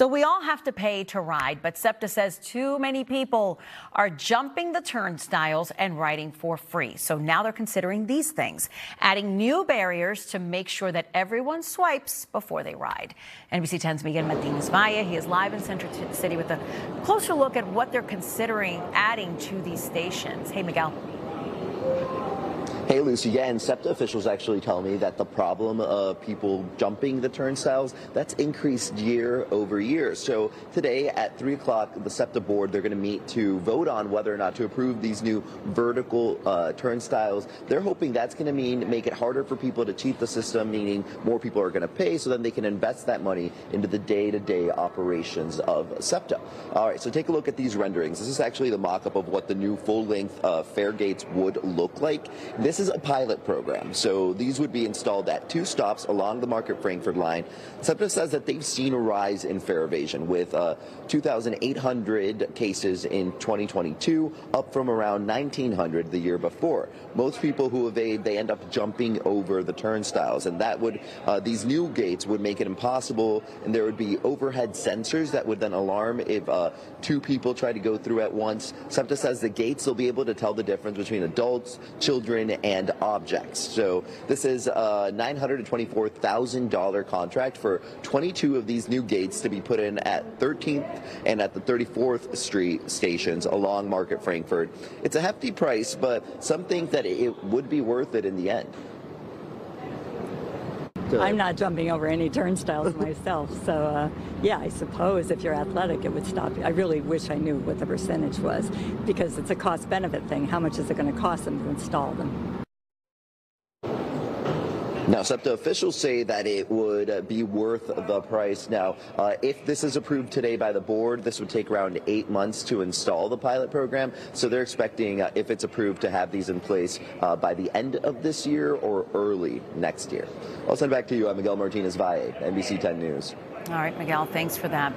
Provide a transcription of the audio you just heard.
So we all have to pay to ride, but SEPTA says too many people are jumping the turnstiles and riding for free. So now they're considering these things, adding new barriers to make sure that everyone swipes before they ride. NBC 10's Miguel Martinez Valle, he is live in Center City with a closer look at what they're considering adding to these stations. Hey, Miguel. Hey, Lucy. Yeah, and SEPTA officials actually tell me that the problem of people jumping the turnstiles, that's increased year over year. So today at 3 o'clock, the SEPTA board, they're going to meet to vote on whether or not to approve these new vertical uh, turnstiles. They're hoping that's going to mean make it harder for people to cheat the system, meaning more people are going to pay so then they can invest that money into the day-to-day -day operations of SEPTA. All right, so take a look at these renderings. This is actually the mock-up of what the new full-length uh, fare gates would look like. This is a pilot program. So these would be installed at two stops along the Market Frankford line. SEPTA says that they've seen a rise in fare evasion with uh, 2,800 cases in 2022, up from around 1,900 the year before. Most people who evade, they end up jumping over the turnstiles, and that would uh, these new gates would make it impossible, and there would be overhead sensors that would then alarm if uh, two people try to go through at once. SEPTA says the gates will be able to tell the difference between adults, children, and objects. So this is a $924,000 contract for 22 of these new gates to be put in at 13th and at the 34th Street stations along Market Frankford. It's a hefty price, but some think that it would be worth it in the end. I'm not jumping over any turnstiles myself. So, uh, yeah, I suppose if you're athletic, it would stop you. I really wish I knew what the percentage was because it's a cost benefit thing. How much is it going to cost them to install them? Now, SEPTA officials say that it would uh, be worth the price. Now, uh, if this is approved today by the board, this would take around eight months to install the pilot program. So they're expecting, uh, if it's approved, to have these in place uh, by the end of this year or early next year. I'll send it back to you. I'm Miguel Martinez Valle, NBC 10 News. All right, Miguel, thanks for that.